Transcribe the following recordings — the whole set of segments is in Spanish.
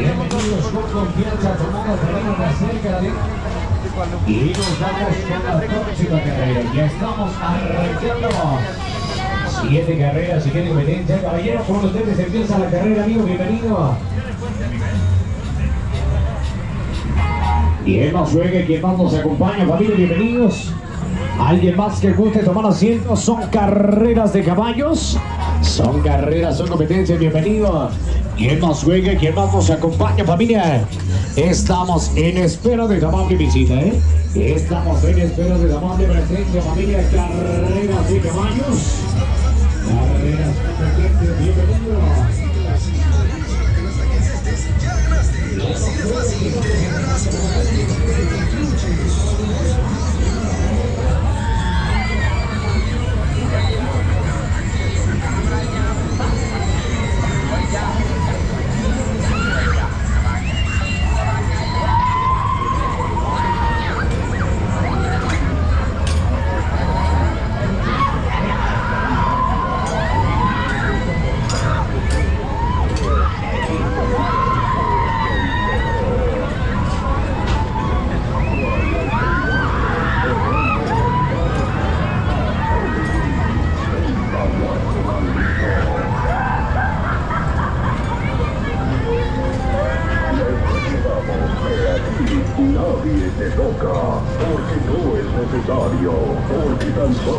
Bienvenidos con confianza, tomando terreno más cerca de y nos vamos con la próxima carrera. Ya estamos arrancando. Siete carreras, siguiente competencia. Caballeros, con ustedes empieza la carrera, amigo. Bienvenido. ¿Quién más juegue? ¿Quién más nos acompaña? Familia, bienvenidos. ¿Alguien más que guste tomar asiento? Son carreras de caballos. Son carreras, son competencias. Bienvenido. ¿Quién más juegue? ¿Quién más nos acompaña, familia? Estamos en espera de amable visita, ¿eh? Estamos en espera de amable presencia, familia. Carreras de caballos. Carreras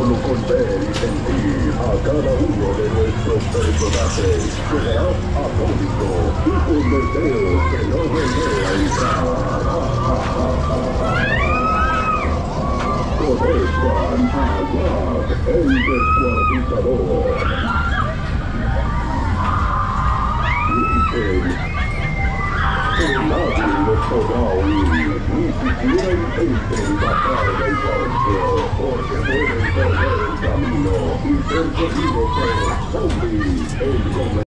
solo con ver y sentir a cada uno de nuestros personajes serás atónito y con deseos que no entrar. Conozcan a Jack, el descuartizador. oh my god el zombie, el